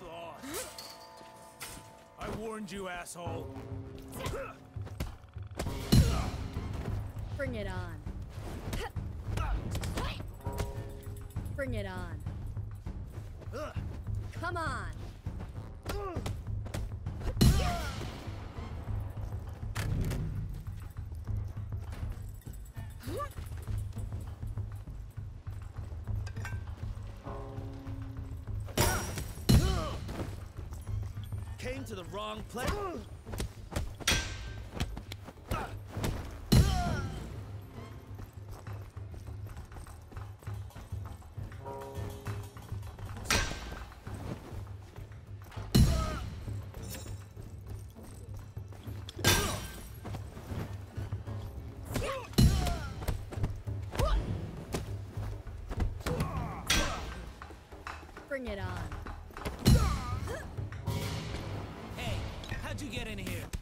get lost. I warned you, asshole. Bring it on. Bring it on. Come on. Came to the wrong place. Bring it on. How'd you get in here?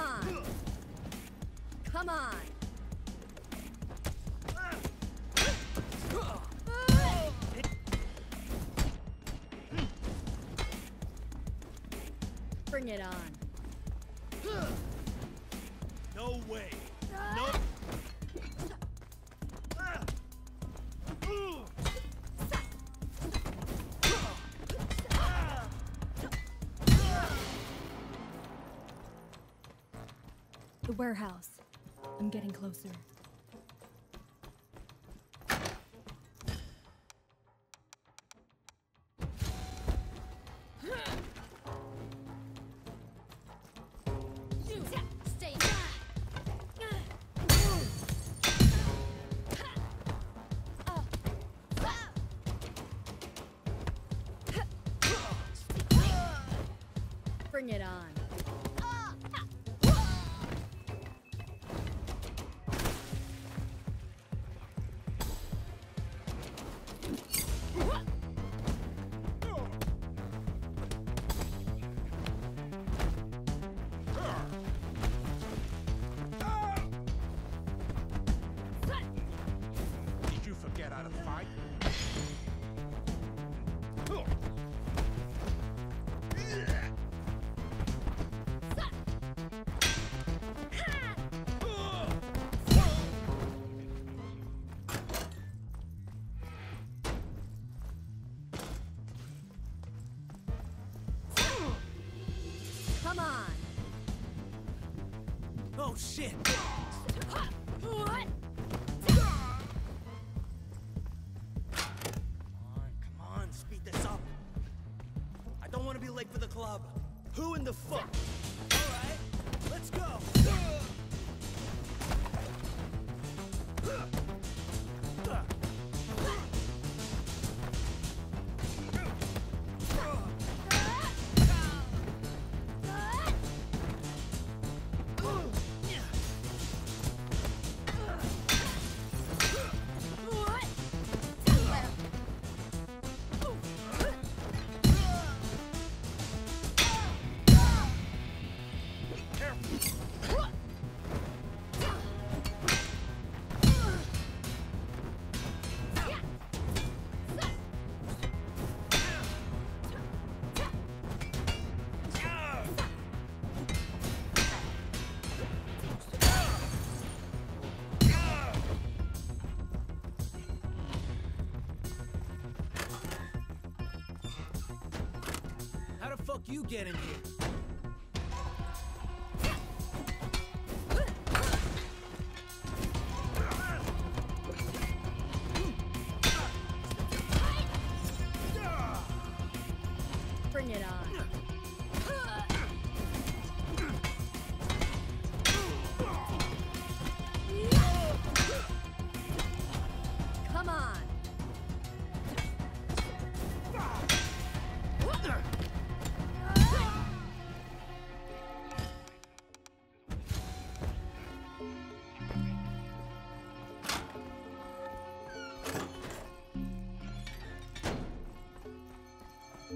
On. Come on. Bring it on. No way. Ah. No. The warehouse. I'm getting closer. Bring it on. Come on. Oh, shit. What? Come on, speed this up. I don't want to be late for the club. Who in the fuck? You get in here?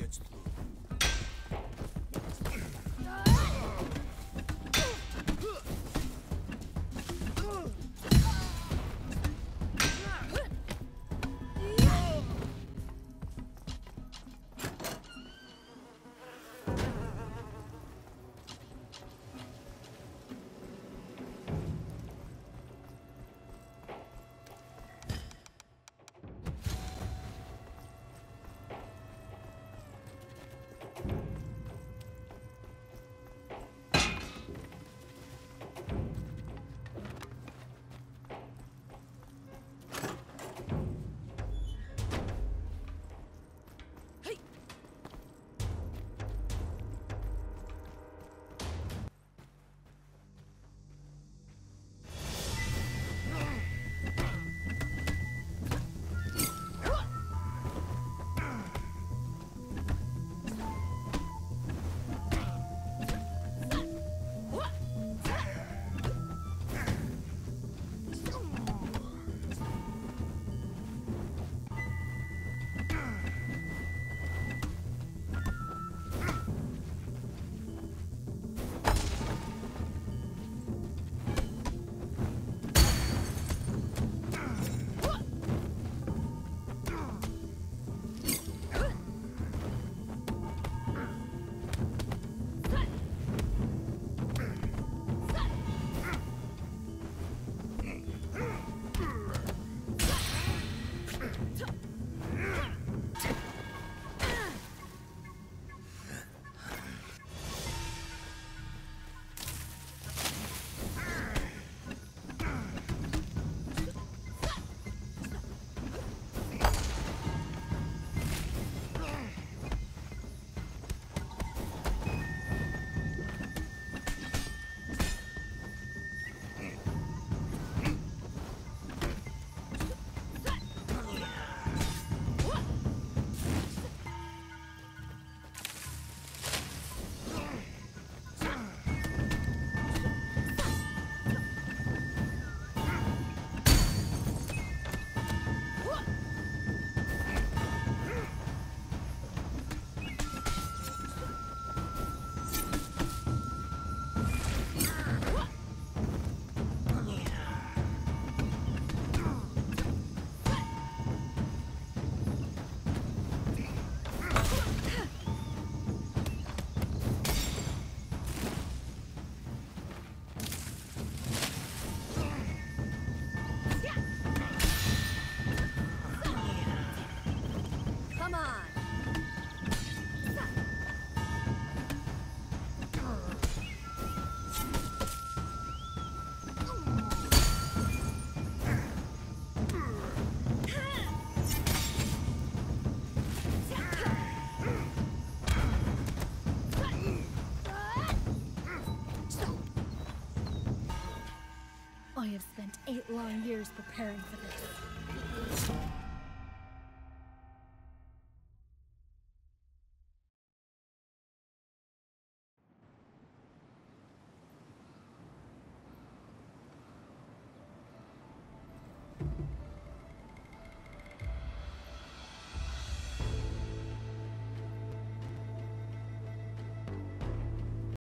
Отец